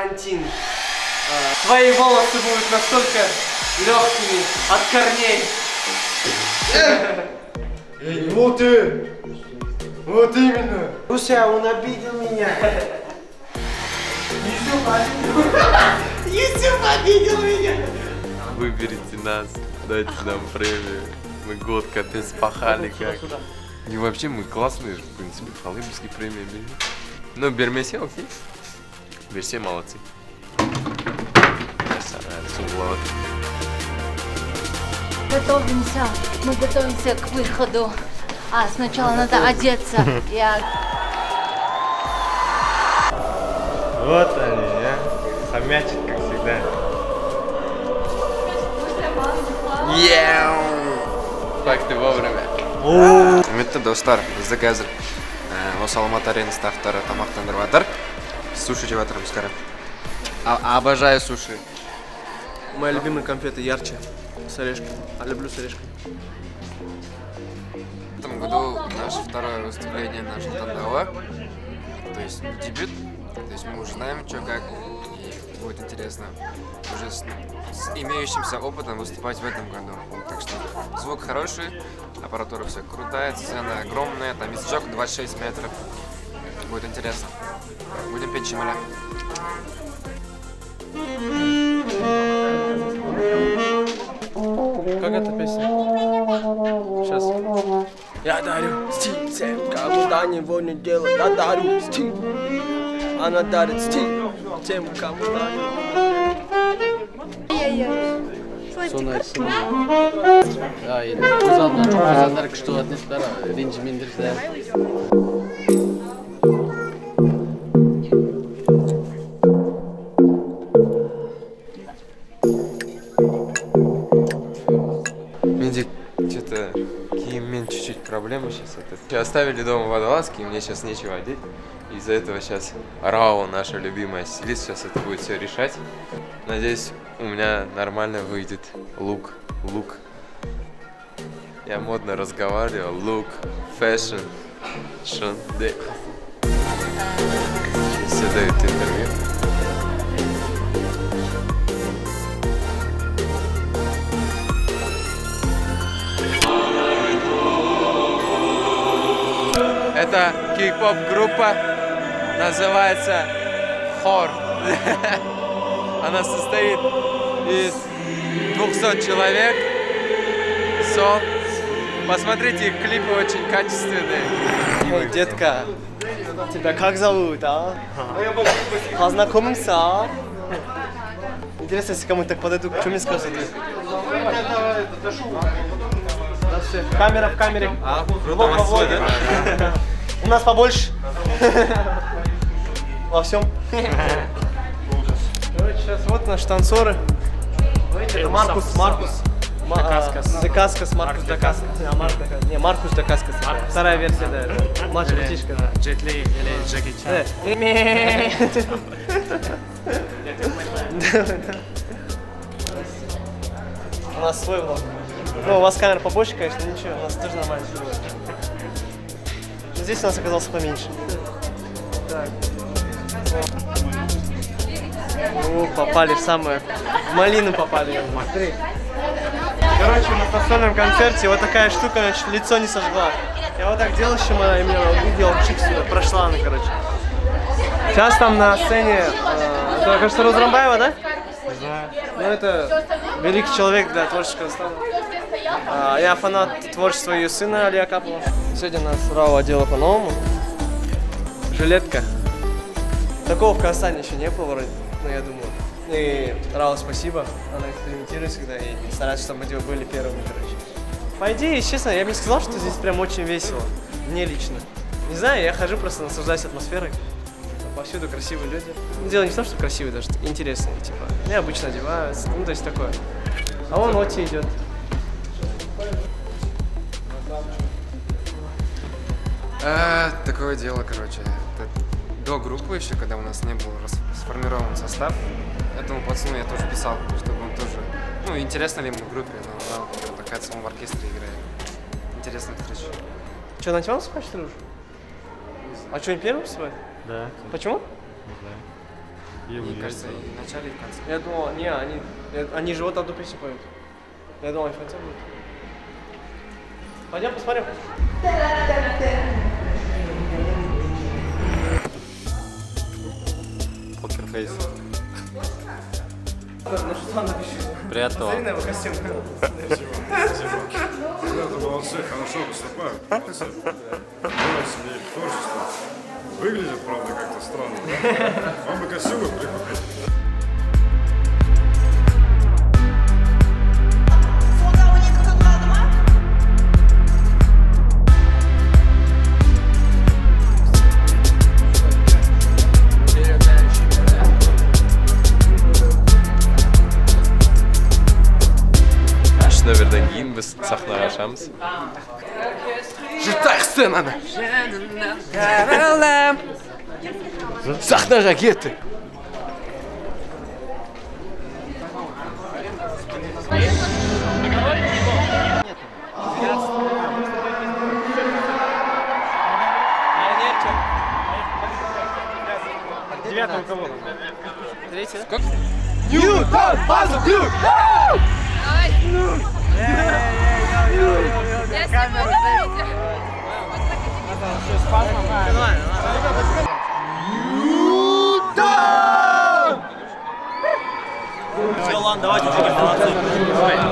Пантин. А, Твои волосы будут настолько легкими от корней. Эй, вот ты! Вот именно! Руся, он обидел меня. Юсюп обидел меня. Выберите нас, дайте нам премию. Мы год капец пахали как. И вообще мы классные, в принципе, Халыбский премия берем. Ну, Бермесе, окей. Берсе молодцы. Стараются, Влад. Готовимся. Мы готовимся к выходу. А, сначала надо одеться. Я Вот они, а? Хомячат, как всегда. Факты вовремя. құрметті достар бізді қазір ә, осы алматы арена стафтары тамақтандырып жатыр суши жатырмыз қазір А- обожаю суши Мои любимые конфеты ярче. С орешками. А люблю с орешками. в этом году наше второе выступление на Желтандава то есть дебют то есть мы уже знаем что как и будет интересно уже с, с имеющимся опытом выступать в этом году так что звук хороший аппаратура все крутая сцена огромная там язычок 26 метров будет интересно будем петь чемоля Как эта песня? Сейчас. Я дарю стиль всем, кому до него не делать. Я дарю стиль. Она дарит стиль тем, кому до Ya yine uzanlar çok uzanlar kışta atletler rinci mindirler. Проблемы сейчас. Это. Оставили дома водолазки, и мне сейчас нечего одеть. Из-за этого сейчас Рао, наша любимая стилист, сейчас это будет все решать. Надеюсь, у меня нормально выйдет лук. Лук. Я модно разговаривал. Лук, фэшн, шон, де. Все дают интервью. Это кей-поп группа, называется Хор. Она состоит из 200 человек. Сон. Посмотрите, их клипы очень качественные. Эй, детка, тебя как зовут, а? Познакомимся? Интересно, если кому-то так подойду, что мне скажут? Камера в камере. А, круто, У нас побольше. Во всем. Короче, сейчас вот наши танцоры. Это Маркус, Маркус. Декаскас, Маркус Декаскас. Не, Маркус Декаскас. Вторая версия, да. Младший братишка. Джет Ли или Джеки Чан. У нас свой влог. Ну, у вас камера побольше, конечно, ничего, у нас тоже нормально здесь у нас оказался поменьше. Так. О, попали в самое... В малину попали. Смотри. Короче, на настольном концерте вот такая штука, значит, лицо не сожгла. Я вот так делал, чем она и меня увидел, чик сюда, прошла она, короче. Сейчас там на сцене, э, это, кажется, Розрамбаева, да? Ну, это великий человек для творческого стана. А, я фанат творчества ее сына Алия Капова. Сегодня нас Рау одела по-новому. Жилетка. Такого в Казахстане еще не было вроде, ну, я думаю. И Рау спасибо, она экспериментирует всегда и старается, чтобы мы были первыми, короче. По идее, честно, я бы не сказал, что здесь прям очень весело. Мне лично. Не знаю, я хожу, просто наслаждаюсь атмосферой. Повсюду красивые люди. Ну, Дело не в том, что красивые, даже интересные, типа. Необычно одеваются, ну, то есть такое. А вон Оти идет. А, такое дело, короче. Это до группы еще, когда у нас не был сформирован состав, этому пацану я тоже писал, чтобы он тоже... Ну, интересно ли ему в группе, но знал, как оказывается, он в оркестре играет. Интересная встреча. Что, на тебя спрашиваешь, друж? А что, не первым выступает? Да. Почему? Мне кажется, и в начале, и в конце. Я думал, не, они, э, они же вот одну песню поют. Я думал, они в конце будут. Пойдем посмотрим. Покерфейс. Ну что напишу? Приятного. Посмотри на его костюм. Ребята молодцы, хорошо выступают. Мне их творчество. Выглядит, правда, как-то странно? Вам бы костюмы прикупить. Шығамыз. Жыртақ сценаны! Сахнаға кетті! Девятого кого? Я сниму, Все, ладно, давайте уже молодцы.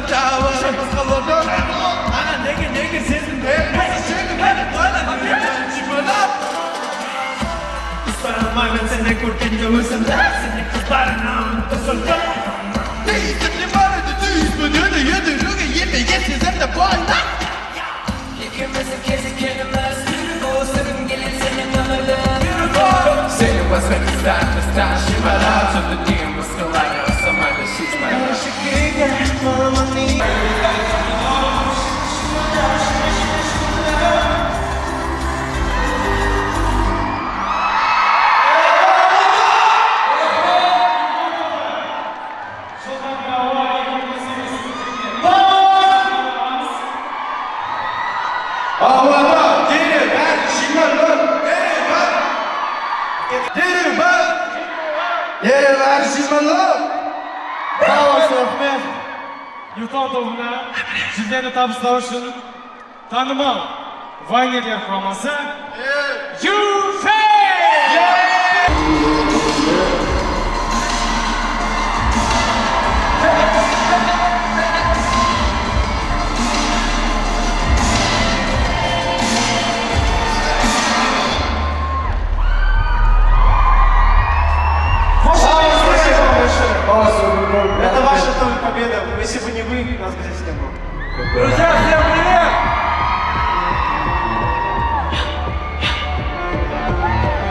the tower. Shake my color, don't have more. I'm naked, рахмет Ньютон тобына жүлдені табыстау үшін танымал вайнерлер құрамасы Юфе! если бы не вы, нас бы здесь не было. Друзья, всем привет!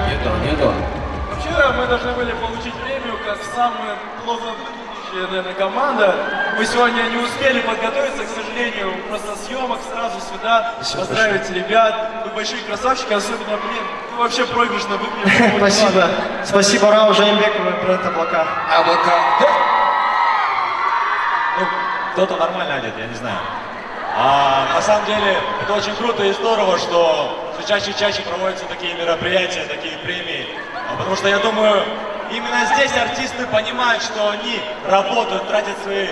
Нету, нету. Вообще, мы должны были получить премию как самая плохо выглядящая, наверное, команда. Мы сегодня не успели подготовиться, к сожалению, просто съемок сразу сюда. Все Поздравить хорошо. ребят. Вы большие красавчики, особенно, блин, вы вообще проигрышно выглядели. Спасибо. Спасибо Рау Жаймбекову и бренд «Облака». «Облака». Ну, кто-то нормально одет, я не знаю. А на самом деле, это очень круто и здорово, что все чаще и чаще проводятся такие мероприятия, такие премии. А Потому что я думаю, именно здесь артисты понимают, что они работают, тратят свои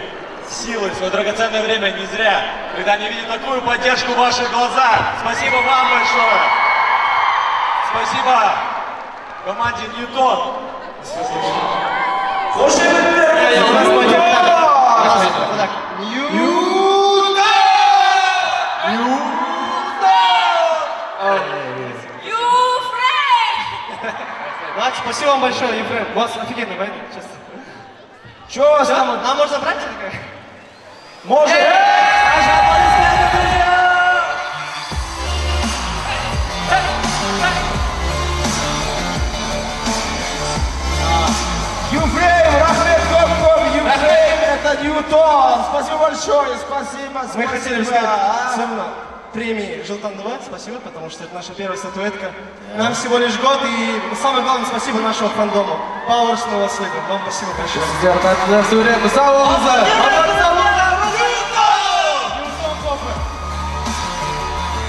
силы, свое драгоценное время не зря, когда они видят такую поддержку в ваших глазах. Спасибо вам большое. Спасибо команде Ньютон. Ладно, спасибо вам большое, Ефрем. У вас офигенный война, честно. Че у вас нам, нам можно брать или как? Можно! Юфрейм, Комком, Ньютон. Спасибо большое, спасибо, спасибо. Мы хотели бы А, сказать всем премии Жилтан 2, спасибо, потому что это наша первая статуэтка. Нам всего лишь год, и самое главное, спасибо нашему фандому. Пауэр снова с Вам спасибо большое.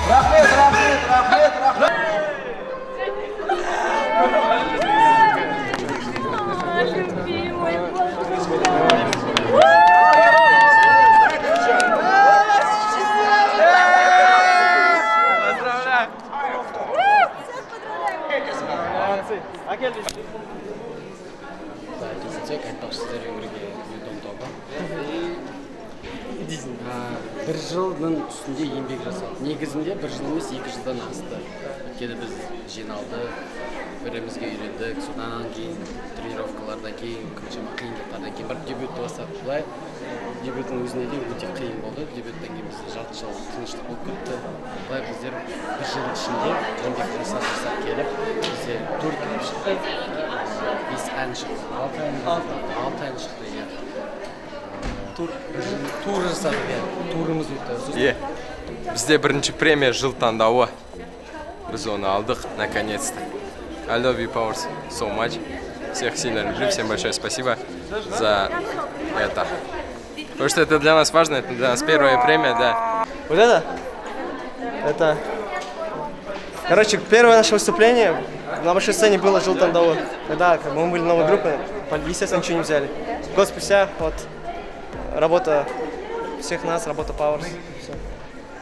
Рахмет, Рахмет, Рахмет, жиналдық бірімізге үйрендік. Содан кейін тренировкалардан кейін қаншама қиындықтардан кейін бір дебютті бастадық былай. Дебюттің өзіне де өте қиын болды. Дебюттен кейін бізде жарты жыл тыныштық болып кетті. Былай біздер бір жылдың ішінде еңбек жасап жасап келіп бізде тур клип шықты. Бес ән шықты. Алты ән алты. Ән шықты иә. Тур тур жасадық иә. Турымыз өтті. Е, бізде бірінші премия жыл таңдауы. Оны алдық, наконец-то. I love you, Powers, so much. Всех сильно люблю, всем большое спасибо за это. Потому что это для нас важно, это для нас первая премия, да. Вот это? Это... Короче, первое наше выступление на большой сцене было Жилтан Дауэ. Когда мы были новой группой, естественно, ничего не взяли. Год спустя, вот, работа всех нас, работа Powers. Всё.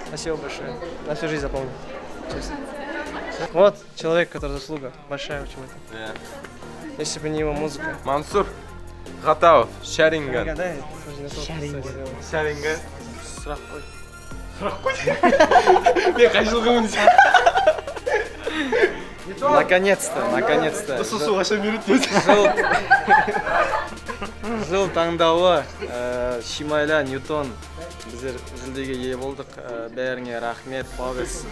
Спасибо большое. На всю жизнь запомню. Честно. Вот человек, который заслуга большая в чему-то. Если бы не его музыка. Мансур Гатаов, Шаринга. Гадай, Шаринга. Шаринга. Сұрақ қой. Сұрақ қой. Мен қай жылғы Наконец-то, наконец-то. Сусу вообще берет. Жыл, жыл таңдауы ә, Шимайла Ньютон біздер жүлдеге ие болдық. Ә, бәріңе рахмет павес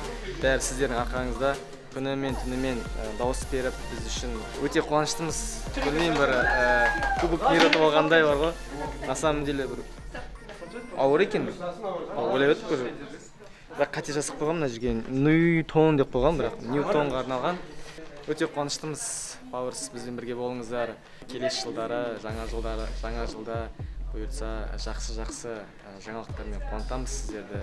бәрі сіздердің арқаңызда. Күнімен түнімен ә, дауыс беріп біз үшін өте қуаныштымыз. Білмеймін бір ә, кубок мира алғандай бар ғой. На самом деле бір ауыр екен. Ойлап едік бір бірақ қате жазып қойған мына жерге. Ньютон деп қойған бірақ ньютонға арналған. Өте қуаныштымыз. Пауэрс бізбен бірге болыңыздар. Келесі жылдары жаңа жылдары жаңа жылда бұйыртса жақсы жақсы жаңалықтармен қуантамыз. Сіздерді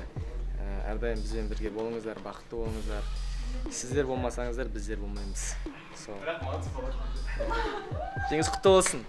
әрдайым бізбен бірге болыңыздар бақытты болыңыздар. Сіздер болмасаңыздар біздер болмаймыз. Сол. Жеңіс құтты болсын.